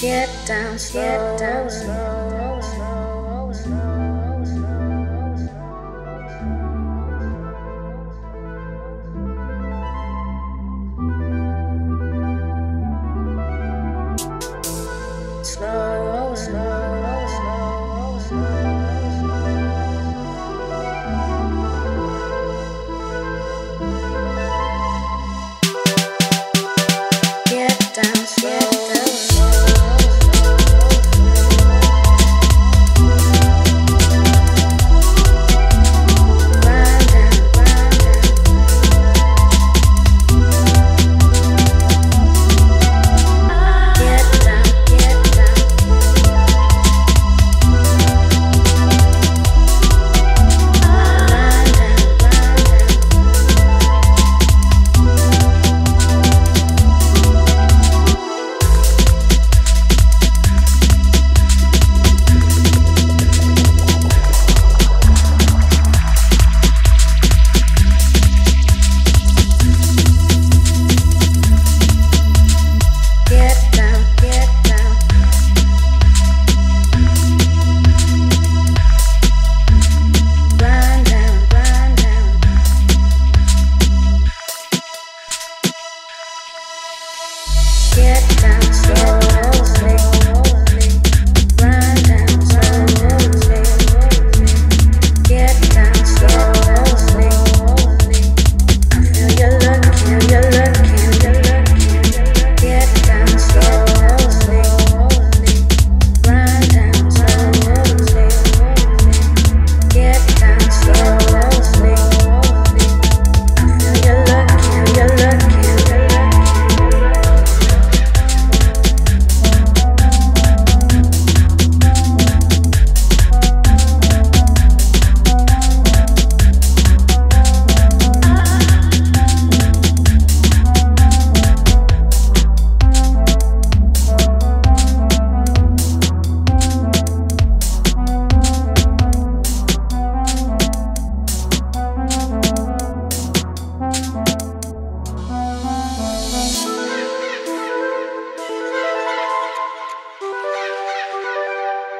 Get down, get down, slow. Down, slow.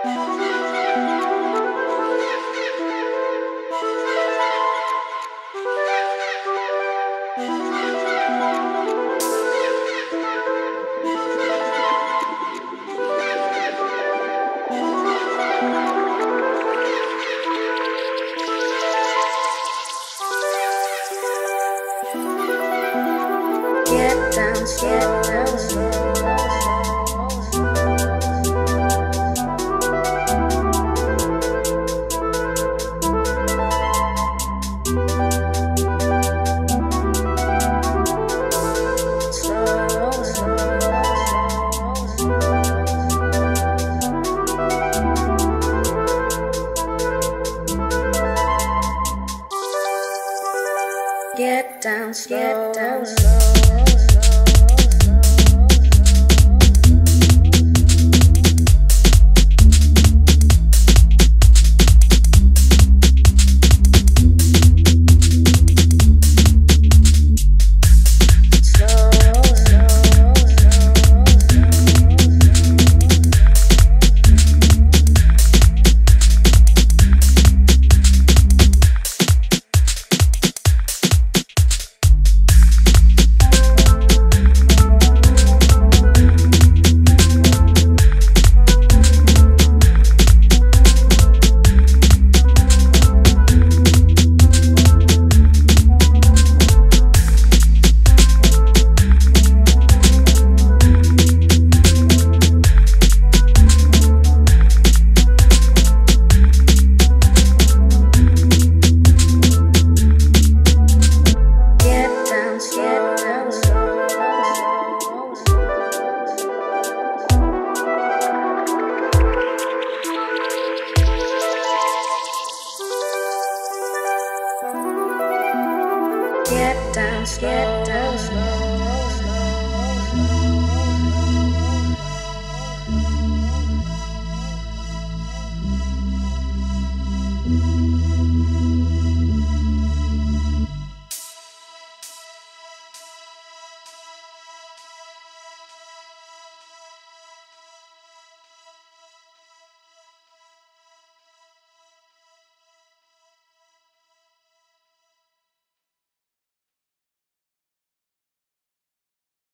get down, get down. Let's get down slow. get done.